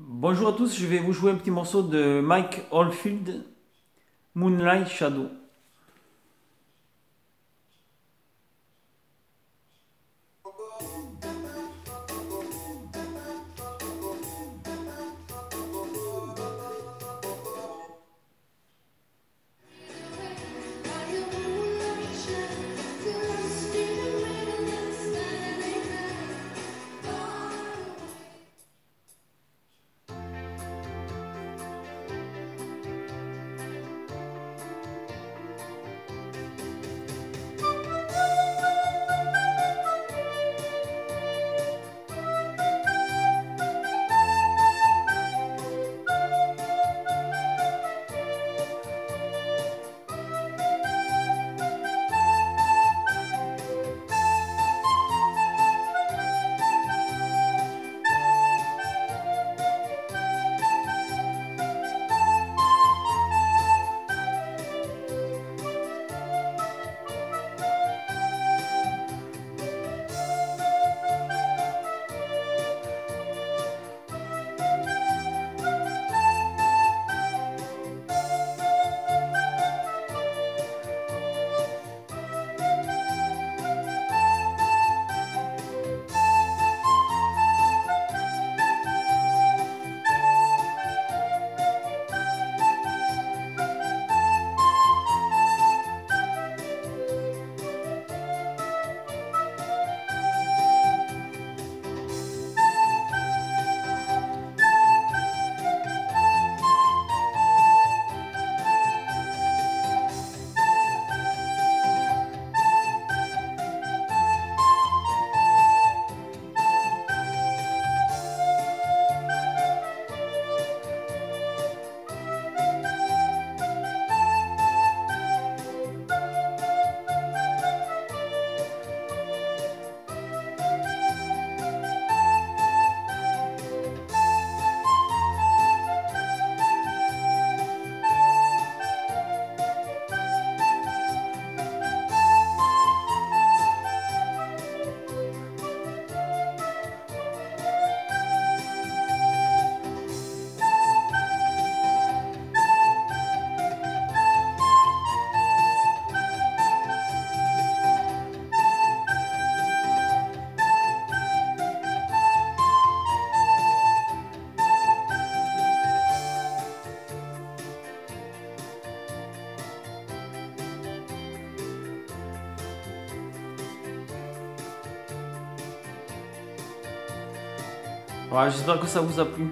Bonjour à tous, je vais vous jouer un petit morceau de Mike Oldfield, Moonlight Shadow. Voilà, j'espère que ça vous a plu.